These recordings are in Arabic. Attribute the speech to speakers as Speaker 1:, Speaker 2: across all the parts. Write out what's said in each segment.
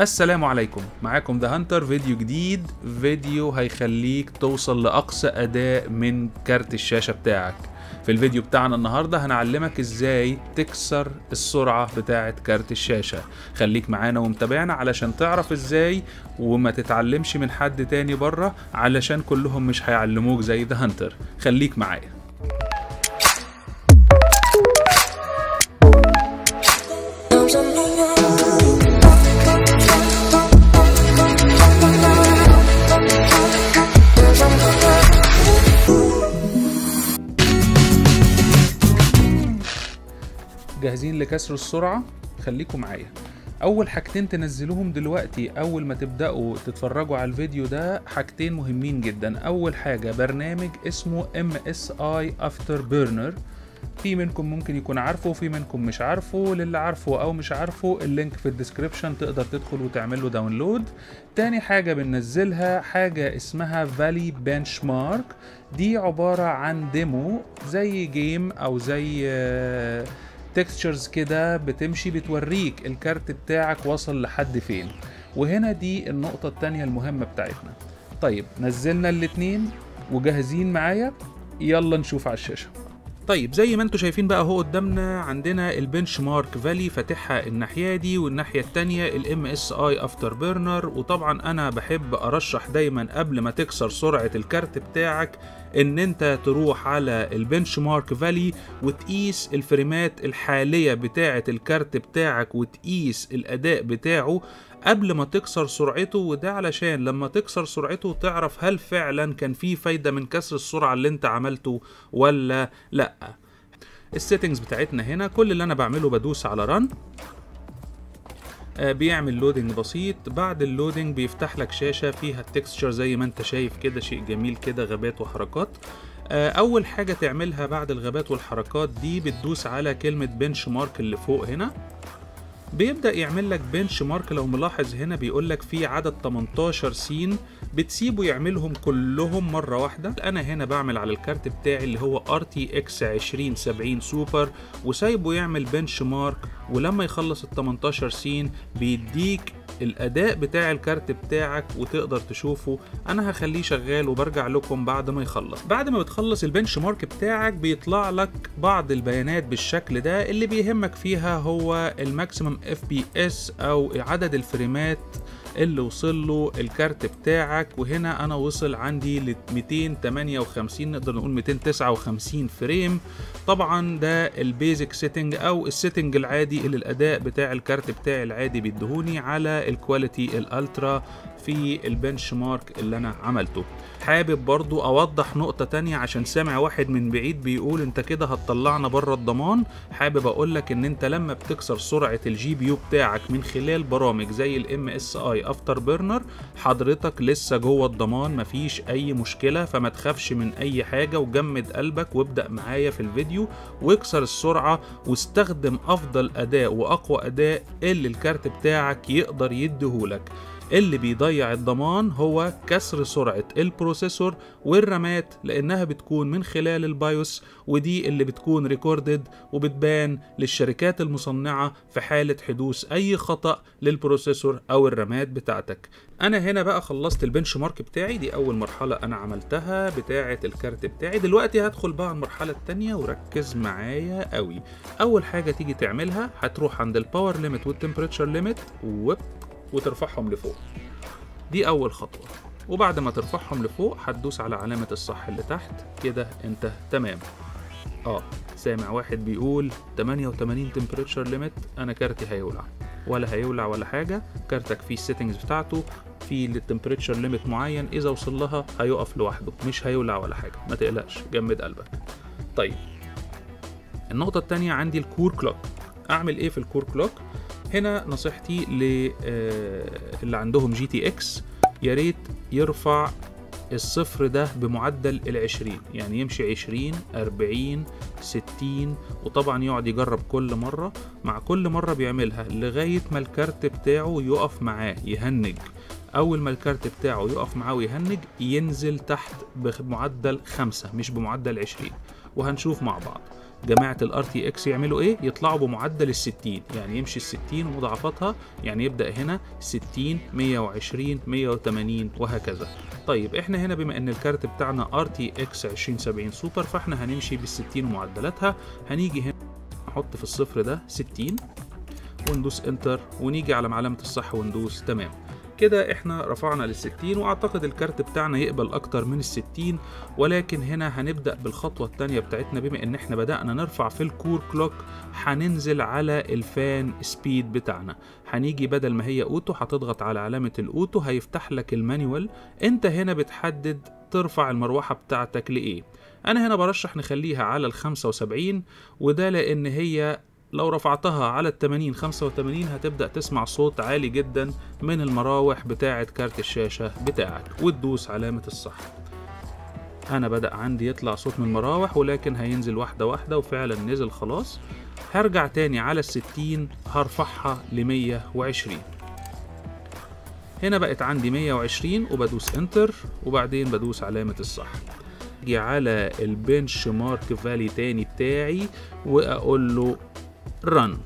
Speaker 1: السلام عليكم. معاكم The Hunter فيديو جديد. فيديو هيخليك توصل لأقصى أداء من كارت الشاشة بتاعك. في الفيديو بتاعنا النهاردة هنعلمك إزاي تكسر السرعة بتاعة كارت الشاشة. خليك معانا ومتابعنا علشان تعرف إزاي وما تتعلمش من حد تاني بره علشان كلهم مش هيعلموك زي The Hunter خليك معايا. جاهزين لكسر السرعة خليكم معايا. أول حاجتين تنزلوهم دلوقتي أول ما تبدأوا تتفرجوا على الفيديو ده حاجتين مهمين جدا. أول حاجة برنامج اسمه MSI منكم ممكن يكون عارفه وفي منكم مش عارفه. للي عارفه أو مش عارفه ال link في ال description تقدر تدخل وتعمل له download تاني حاجة بننزلها حاجة اسمها Valley Benchmark دي عبارة عن demo زي game أو زي textures كده بتمشي بتوريك الكارت بتاعك وصل لحد فين. وهنا دي النقطة التانية المهمة بتاعتنا. طيب نزلنا الاتنين وجاهزين معايا؟ يلا نشوف على الشاشة. طيب زي ما أنتم شايفين بقى اهو قدامنا عندنا ال benchmark Valley فاتحها الناحية دي والناحية التانية ال MSI Afterburner وطبعا أنا بحب أرشح دايما قبل ما تكسر سرعة الكارت بتاعك إن أنت تروح على ال benchmark Valley وتقيس الفريمات الحالية بتاعة الكارت بتاعك وتقيس الأداء بتاعه. قبل ما تكسر سرعته وده علشان لما تكسر سرعته تعرف هل فعلا كان في فايدة من كسر السرعة اللي انت عملته ولا لأ. ال settings بتاعتنا هنا كل اللي أنا بعمله بدوس على run بيعمل loading بسيط. بعد ال loading بيفتح لك شاشة فيها ال texture زي ما انت شايف كده شيء جميل كده غابات وحركات. أول حاجة تعملها بعد الغابات والحركات دي بتدوس على كلمة benchmark اللي فوق هنا. بيبدأ يعمل لك benchmark لو ملاحظ هنا بيقول لك في عدد 18 scene بتسيبه يعملهم كلهم مرة واحدة. أنا هنا بعمل على الكارت بتاعي اللي هو RTX 2070 سوبر وسايبه يعمل benchmark ولما يخلص ال 18 scene بيديك الأداء بتاع الكارت بتاعك وتقدر تشوفه. أنا هخليه شغال وبرجع لكم بعد ما يخلص. بعد ما بتخلص ال benchmark بتاعك بيطلع لك بعض البيانات بالشكل ده اللي بيهمك فيها هو ال maximum FPS أو عدد الفريمات اللي وصل له الكارت بتاعك وهنا أنا وصل عندي ل 258 نقدر نقول 259 frame. طبعا ده ال basic setting أو ال setting العادي اللي الأداء بتاع الكارت بتاعي العادي بيدهوني على ال quality ال ultra في ال benchmark اللي أنا عملته. حابب برضو أوضح نقطة تانية عشان سامع واحد من بعيد بيقول أنت كده هتطلعنا بره الضمان. حابب اقولك إن أنت لما بتكسر سرعة ال GPU بتاعك من خلال برامج زي ال MSI Afterburner حضرتك لسه جوه الضمان مفيش أي مشكلة فما تخافش من أي حاجة وجمد قلبك وابدأ معايا في الفيديو واكسر السرعة واستخدم أفضل اداء وأقوى اداء اللي الكارت بتاعك يقدر يديهولك. اللي بيضيع الضمان هو كسر سرعة ال processor والرامات لأنها بتكون من خلال ال BIOS ودي اللي بتكون recorded وبتبان للشركات المصنعة في حالة حدوث أي خطأ لل processor أو الرامات بتاعتك. أنا هنا بقى خلصت ال benchmark بتاعي دي أول مرحلة أنا عملتها بتاعة الكارت بتاعي. دلوقتي هدخل بقى المرحلة التانية وركز معايا قوي أول حاجة تيجي تعملها هتروح عند ال power limit وال temperature limit وترفعهم لفوق. دي أول خطوة. وبعد ما ترفعهم لفوق هتدوس على علامة الصح اللي تحت. كده انت تمام. آه سامع واحد بيقول 88 temperature limit أنا كارتي هيولع. ولا هيولع ولا حاجة. كارتك فيه ال settings بتاعته. في ال temperature limit معين. إذا وصل لها هيقف لوحده. مش هيولع ولا حاجة. ما تقلقش. جمد قلبك. طيب. النقطة التانية عندي ال core clock أعمل إيه في ال core clock هنا نصيحتي اللي عندهم GTX يا ريت يرفع الصفر ده بمعدل العشرين. يعني يمشي عشرين أربعين ستين وطبعا يقعد يجرب كل مرة. مع كل مرة بيعملها لغاية ما الكارت بتاعه يقف معاه يهنج. أول ما الكارت بتاعه يقف معاه ويهنج ينزل تحت بمعدل خمسة مش بمعدل عشرين. وهنشوف مع بعض. جماعة ال RTX يعملوا إيه؟ يطلعوا بمعدل ال 60 يعني يمشي ال 60 ومضاعفاتها يعني يبدأ هنا 60 120 180 وهكذا. طيب إحنا هنا بما إن الكارت بتاعنا RTX 2070 سوبر فإحنا هنمشي بال 60 ومعدلاتها. هنيجي هنا نحط في الصفر ده 60 وندوس enter ونيجي على علامه الصح وندوس تمام. كده إحنا رفعنا للستين وأعتقد الكارت بتاعنا يقبل أكتر من الستين ولكن هنا هنبدأ بالخطوة التانية بتاعتنا بما إن إحنا بدأنا نرفع في ال core clock هننزل على ال fan speed بتاعنا. هنيجي بدل ما هي auto هتضغط على علامة ال auto هيفتح لك ال manual. أنت هنا بتحدد ترفع المروحة بتاعتك لإيه. أنا هنا برشح نخليها على ال 75 وده لأن هي لو رفعتها على ال 80 85 هتبدأ تسمع صوت عالي جدا من المراوح بتاعة كارت الشاشة بتاعك وتدوس علامة الصح. أنا بدأ عندي يطلع صوت من المراوح ولكن هينزل واحدة واحدة وفعلا نزل خلاص. هرجع تاني على الستين هرفعها لمية وعشرين. هنا بقت عندي 120 وبدوس انتر وبعدين بدوس علامة الصح. أجي على البنش مارك فالي تاني بتاعي وأقول له رن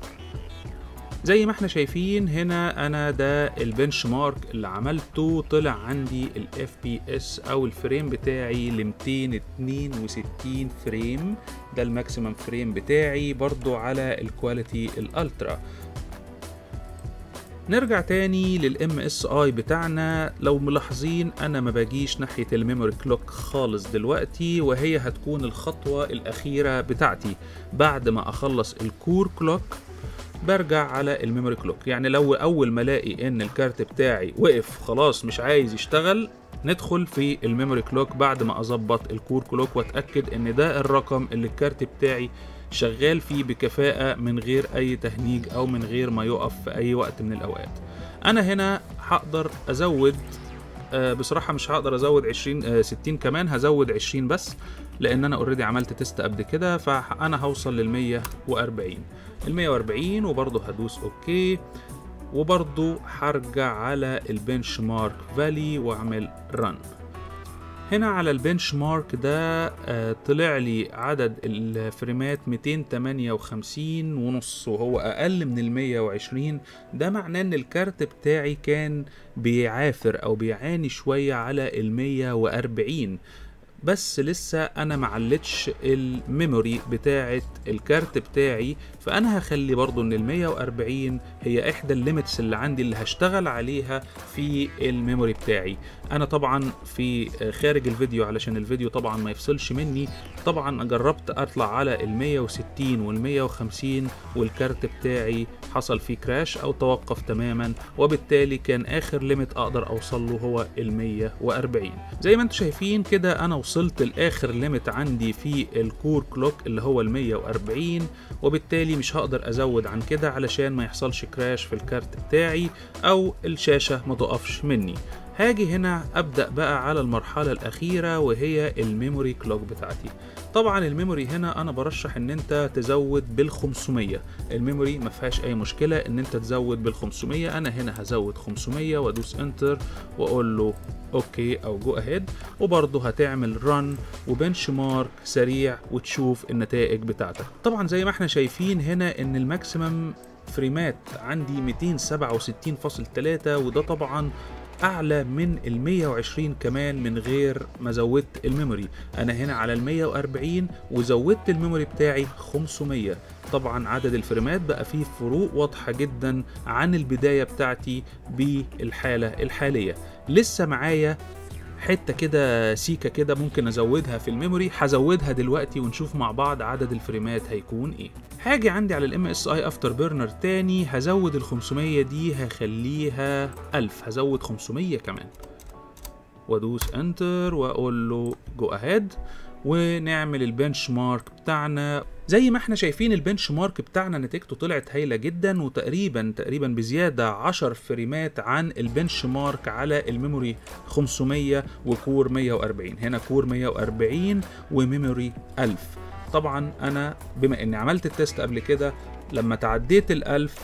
Speaker 1: زي ما إحنا شايفين هنا أنا ده البنش مارك اللي عملته طلع عندي FPS أو ال frame بتاعي ل 262 frame. ده ال maximum frame بتاعي برضو على ال quality ال ultra نرجع تاني لل MSI بتاعنا. لو ملاحظين أنا ما باجيش ناحية ال memory clock خالص دلوقتي وهي هتكون الخطوة الأخيرة بتاعتي. بعد ما أخلص ال core clock برجع على ال memory clock. يعني لو أول ما ألاقي إن الكارت بتاعي وقف خلاص مش عايز يشتغل ندخل في ال memory clock بعد ما أظبط ال core clock وأتأكد إن ده الرقم اللي الكارت بتاعي شغال فيه بكفاءة من غير أي تهنيج أو من غير ما يقف في أي وقت من الأوقات. أنا هنا هقدر أزود آه بصراحة مش هقدر أزود 20 آه 60 كمان هزود 20 بس لأن أنا already عملت test قبل كده فأنا هوصل لل 140 ال 140 وبرضه هدوس okay. وبرضه هرجع على ال benchmark Valley وأعمل run هنا على ال benchmark ده آه طلع لي عدد ال frameات 258 ونص وهو أقل من ال 120 ده معناه إن الكارت بتاعي كان بيعافر أو بيعاني شوية على ال 140 بس لسه أنا معلتش ال memory بتاعه الكارت بتاعي فأنا هخلي برضو إن ال 140 هي إحدى ال limits اللي عندي اللي هشتغل عليها في ال memory بتاعي. أنا طبعا في خارج الفيديو علشان الفيديو طبعا ما يفصلش مني. طبعا جربت أطلع على ال 160 وال 150 والكارت بتاعي حصل فيه crash أو توقف تماما وبالتالي كان آخر limit أقدر أوصل له هو ال 140 زي ما أنتم شايفين كده أنا وصلت لآخر limit عندي في ال core clock اللي هو ال 140 وبالتالي مش هقدر أزود عن كده علشان ما يحصلش crash في الكارت بتاعي أو الشاشة ما تقفش مني. هاجي هنا أبدأ بقى على المرحلة الأخيرة وهي ال memory clock بتاعتي. طبعا ال memory هنا أنا برشح إن أنت تزود بال 500 ال memory ما فيهاش أي مشكلة إن أنت تزود بال 500 أنا هنا هزود 500 وأدوس enter وأقول له okay أو go ahead. وبرضه هتعمل run و benchmark سريع وتشوف النتائج بتاعتك. طبعا زي ما إحنا شايفين هنا إن ال maximum فريمات عندي 267.3 وده طبعا أعلى من ال 120 كمان من غير ما زودت ال memory. أنا هنا على ال 140 وزودت ال memory بتاعي 500 طبعا عدد الفريمات بقى فيه فروق واضحة جدا عن البداية بتاعتي بالحالة الحالية. لسه معايا حتة كده سيكة كده ممكن أزودها في ال memory. هزودها دلوقتي ونشوف مع بعض عدد الفريمات هيكون إيه. هاجي عندي على ال MSI Afterburner تاني. هزود ال 500 دي هخليها 1000 هزود 500 كمان. وأدوس enter وأقول له go ahead ونعمل ال benchmark بتاعنا. زي ما إحنا شايفين ال benchmark بتاعنا نتيجته طلعت هايلة جدا وتقريبا تقريبا بزيادة 10 فريمات عن ال benchmark على ال memory 500 و core 140 هنا core 140 و memory 1000 طبعا أنا بما إني عملت ال test قبل كده لما تعديت ال 1000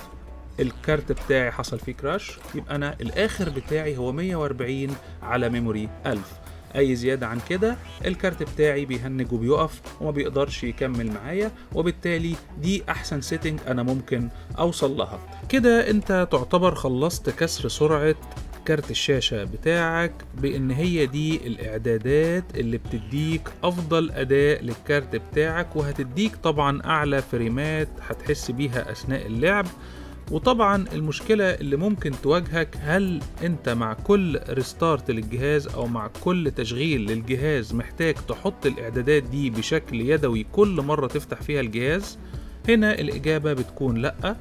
Speaker 1: الكارت بتاعي حصل فيه crash يبقى أنا الآخر بتاعي هو 140 على memory 1000 أي زيادة عن كده الكارت بتاعي بيهنج وبيقف وما بيقدرش يكمل معايا وبالتالي دي أحسن setting أنا ممكن أوصل لها. كده أنت تعتبر خلصت كسر سرعة كارت الشاشة بتاعك بإن هي دي الإعدادات اللي بتديك أفضل أداء للكارت بتاعك وهتديك طبعا أعلى فريمات هتحس بيها أثناء اللعب. وطبعا المشكلة اللي ممكن تواجهك هل أنت مع كل restart للجهاز أو مع كل تشغيل للجهاز محتاج تحط الإعدادات دي بشكل يدوي كل مرة تفتح فيها الجهاز؟ هنا الإجابة بتكون لأ.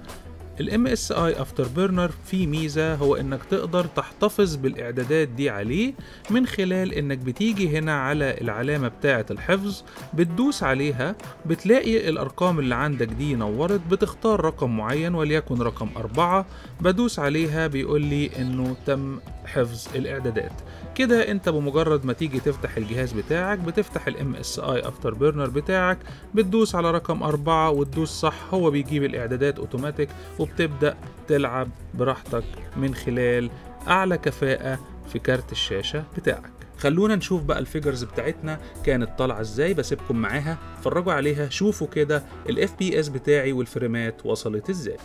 Speaker 1: ال MSI Afterburner فيه ميزة هو إنك تقدر تحتفظ بالإعدادات دي عليه من خلال إنك بتيجي هنا على العلامة بتاعة الحفظ بتدوس عليها بتلاقي الأرقام اللي عندك دي نورت بتختار رقم معين وليكن رقم أربعة بدوس عليها بيقول لي إنه تم حفظ الإعدادات. كده انت بمجرد ما تيجي تفتح الجهاز بتاعك بتفتح ال MSI Afterburner بتاعك بتدوس على رقم أربعة وتدوس صح هو بيجيب الإعدادات اوتوماتيك وبتبدأ تلعب براحتك من خلال أعلى كفاءة في كارت الشاشة بتاعك. خلونا نشوف بقى ال figures بتاعتنا كانت طالعة إزاي بسيبكم معاها اتفرجوا عليها شوفوا كده ال FPS بتاعي والفريمات وصلت إزاي.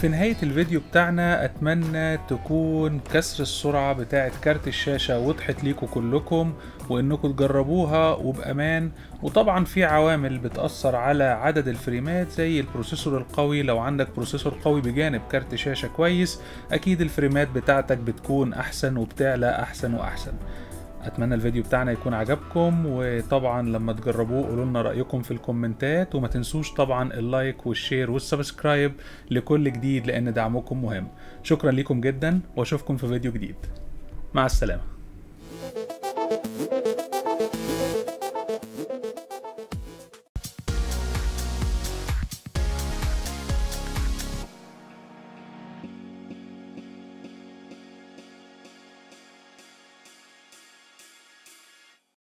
Speaker 1: في نهاية الفيديو بتاعنا أتمنى تكون كسر السرعة بتاعة كارت الشاشة وضحت ليكم كلكم وإنكم تجربوها وبأمان. وطبعا في عوامل بتأثر على عدد الفريمات زي ال processor القوي. لو عندك processor قوي بجانب كارت شاشة كويس أكيد الفريمات بتاعتك بتكون أحسن وبتعلى أحسن وأحسن. أتمنى الفيديو بتاعنا يكون عجبكم وطبعا لما تجربوه قولوا لنا رأيكم في الكومنتات وما تنسوش طبعا ال like وال share وال subscribe لكل جديد لأن دعمكم مهم. شكرا لكم جدا وأشوفكم في فيديو جديد. مع السلامة.